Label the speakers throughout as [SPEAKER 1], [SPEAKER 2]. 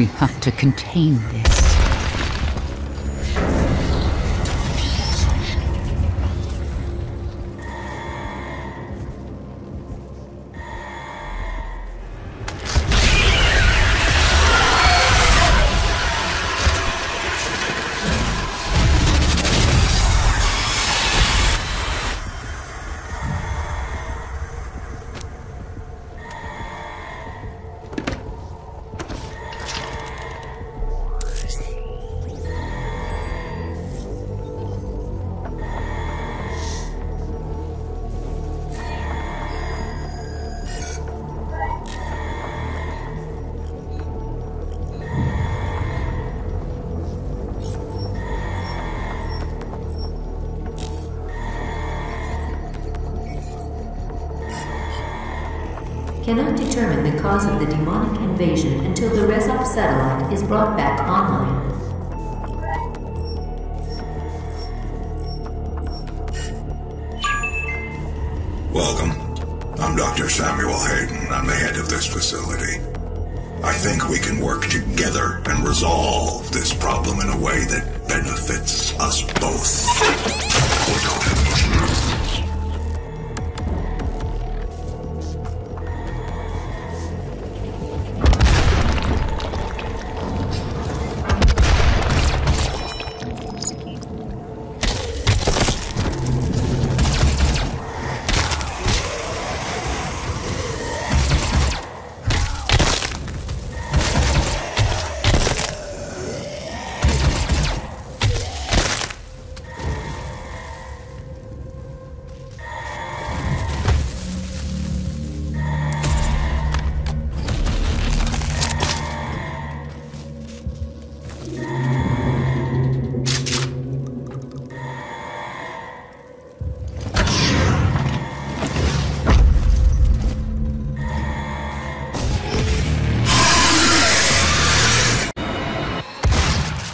[SPEAKER 1] We have to contain this.
[SPEAKER 2] Cannot determine the cause of the demonic invasion until the Rezop satellite is brought back online.
[SPEAKER 3] Welcome. I'm Dr. Samuel Hayden. I'm the head of this facility. I think we can work together and resolve this problem in a way that benefits us both.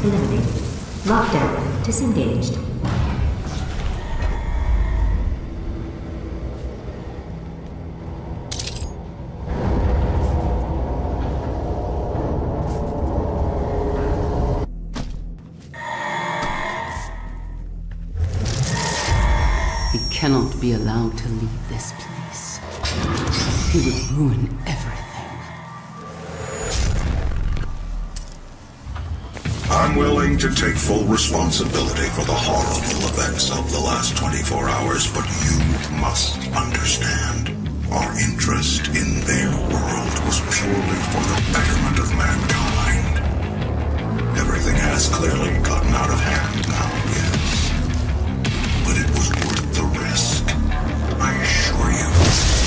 [SPEAKER 2] Presence. Lockdown disengaged.
[SPEAKER 1] He cannot be allowed to leave this place. He would ruin everything.
[SPEAKER 3] I'm willing to take full responsibility for the horrible events of the last 24 hours, but you must understand. Our interest in their world was purely for the betterment of mankind. Everything has clearly gotten out of hand now, yes. But it was worth the risk. I assure you.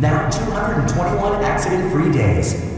[SPEAKER 4] Now 221 accident-free days.